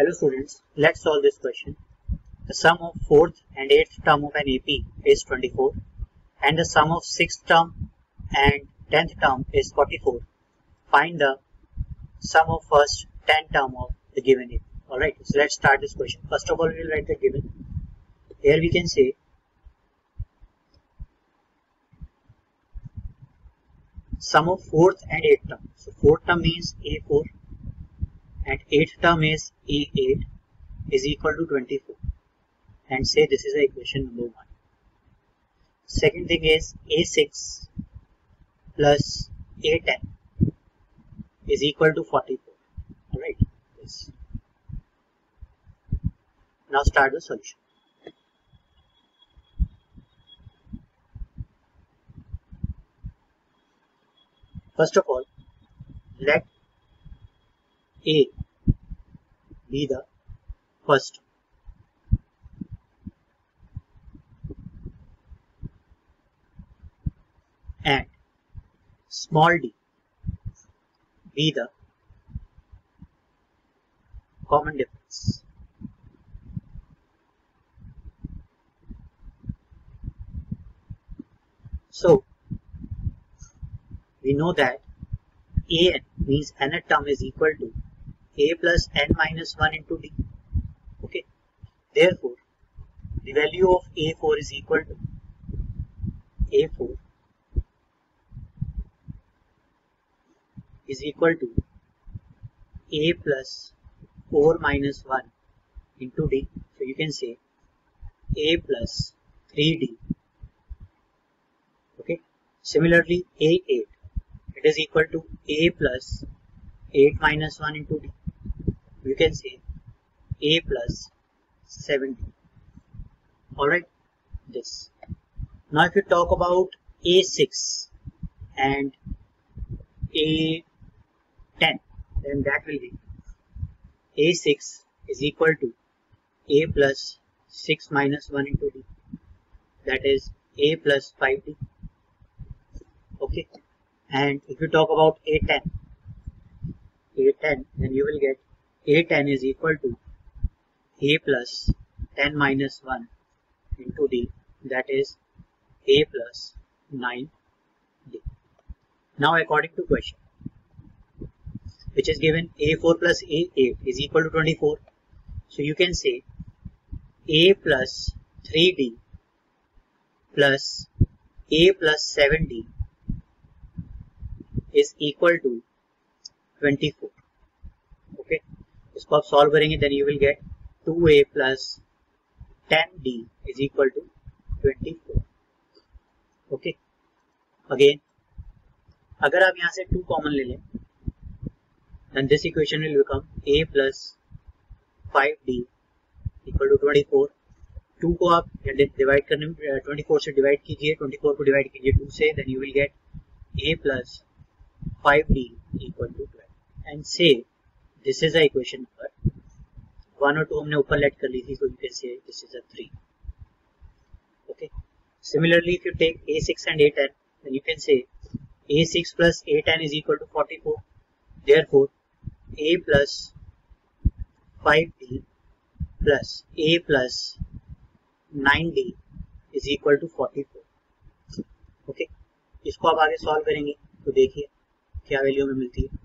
Hello students, let's solve this question. The sum of 4th and 8th term of an AP is 24 and the sum of 6th term and 10th term is 44. Find the sum of first 10 term of the given AP. Alright, so let's start this question. First of all, we will write the given. Here we can say sum of 4th and 8th term. So 4th term means A4 and 8th term is A8 is equal to 24 and say this is the equation number 1. Second thing is A6 plus A10 is equal to 44. Alright, yes. Now start the solution. First of all, let A be the first. And small d be the common difference. So, we know that an means nth term is equal to a plus n minus 1 into d. Okay. Therefore, the value of a4 is equal to a4 is equal to a plus 4 minus 1 into d. So you can say a plus 3d. Okay. Similarly, a8 it is equal to a plus 8 minus 1 into d. You can say a plus 70. Alright, this. Now if you talk about a6 and a10, then that will be a6 is equal to a plus 6 minus 1 into d. That is a plus 5d. Okay and if you talk about a10 a10 then you will get a10 is equal to a plus 10 minus 1 into d. That is a plus 9d now according to question which is given a4 plus a8 is equal to 24 so you can say a plus 3d plus a plus 7d is equal to 24 okay इसको आप solve करेंगे then you will get 2a A plus ten D is equal to twenty okay again अगर आप यहाँ से 2 common ले लें then this equation will become a plus five D equal to twenty two को आप डिवाइड करने ट्वेंटी फोर से डिवाइड कीजिए ट्वेंटी फोर को डिवाइड कीजिए टू से then you will get A plus five D equal to twelve and save this is the equation number 1 और 2 हमने ऊपर लेट कर ली थी so you can say this is a 3 okay similarly if you take a6 and a10 then you can say a6 plus a10 is equal to 44 therefore a plus 5d plus a plus 9d is equal to 44 okay इसको आप आगे solve करेंगे तो देखिए क्या value में मिलती है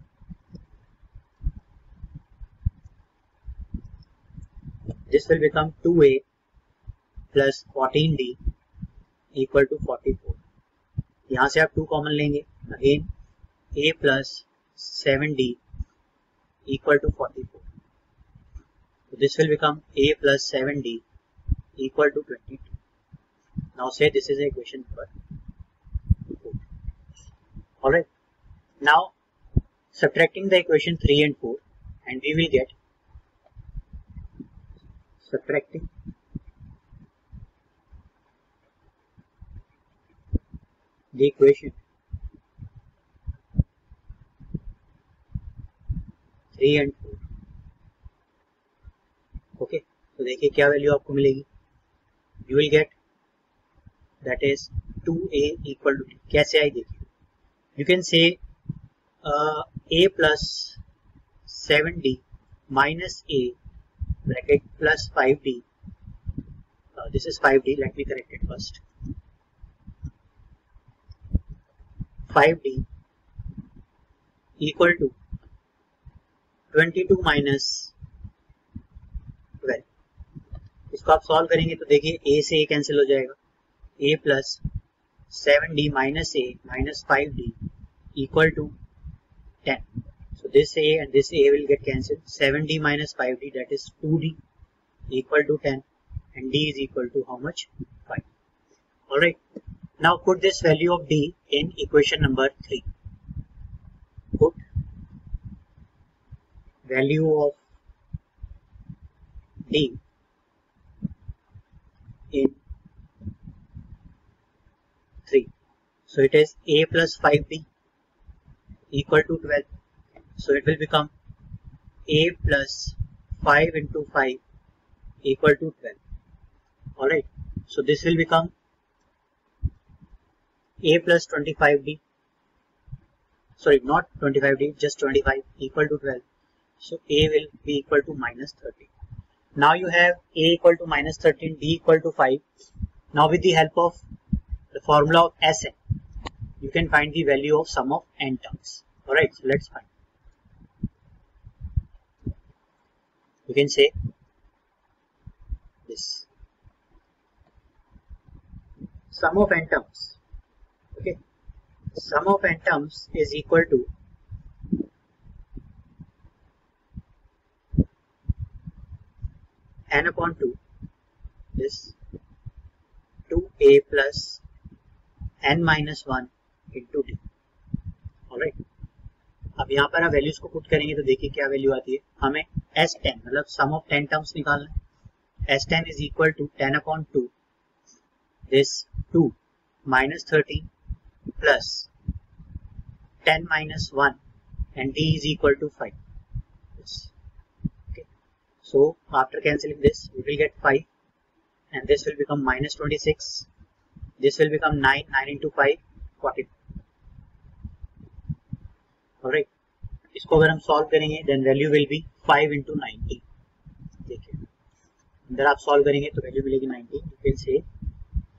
this will become 2a plus 14d equal to 44 यहाँ से आप 2 कॉमन लेंगे again a plus 7d equal to 44 so this will become a plus 7d equal to 22 now say this is equation number 4 alright now subtracting the equation 3 and 4 and we will get subtracting. The equation. 3 and 4 okay तो देखिए क्या value आपको मिलेगी? You will get that is 2a equal to कैसे आई देखिए? You can say a plus 7d minus a bracket plus 5d. Uh, this is 5d. Let me correct it first. 5d equal to 22 minus twelve इसको आप solve करेंगे तो देखिए a से a cancel हो जाएगा a plus seven D minus A minus five D equal to ten this a and this a will get cancelled. 7d minus 5d that is 2d equal to 10 and d is equal to how much? 5 alright now put this value of d in equation number 3 put value of d in 3 so it is a plus 5b equal to 12 so it will become a plus 5 into 5 equal to 12 alright so this will become a plus 25d sorry not 25d just 25 equal to 12 so A will be equal to minus 13. Now you have A equal to minus 13, D equal to 5. Now with the help of the formula of Sn, you can find the value of sum of n terms. Alright, so let's find. You can say this. Sum of n terms. Okay. Sum of n terms is equal to n upon 2 is 2a plus n minus 1 into d alright अब यहाँ पर आप values को put करेंगे तो देखिए क्या value आती है। हमें एस टेन मतलब सम ऑफ़ टेन टर्म्स निकालना है। S ten is equal to ten upon two this two minus thirteen plus ten minus one and D is equal to five So after cancelling this, we will get 5 and this will become minus 26. This will become 9, 9 into 5, 40. Alright. इसको अगर हम solve करेंगे then value will be 5 into ninety देखिए अंदर आप solve करेंगे तो value मिलेगी 90 you can say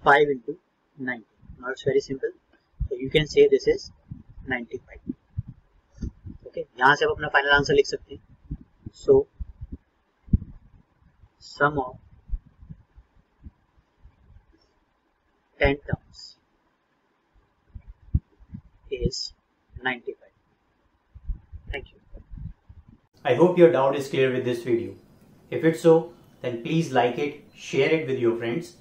5 into ninety it's very simple so you can say this is 95 okay. यहाँ से आप अपना फाइनल आंसर लिख सकते हैं. So, sum of 10 terms is 95. I hope your doubt is clear with this video. If it's so, then please like it, share it with your friends.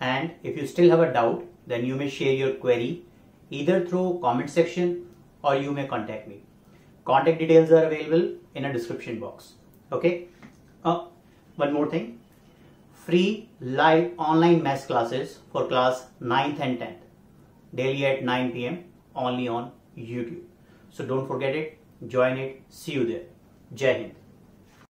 And if you still have a doubt, then you may share your query either through comment section or you may contact me. Contact details are available in a description box. Okay. Uh, one more thing free live online maths classes for class 9th and 10th daily at 9 pm only on youtube so don't forget it join it see you there जय हिंद।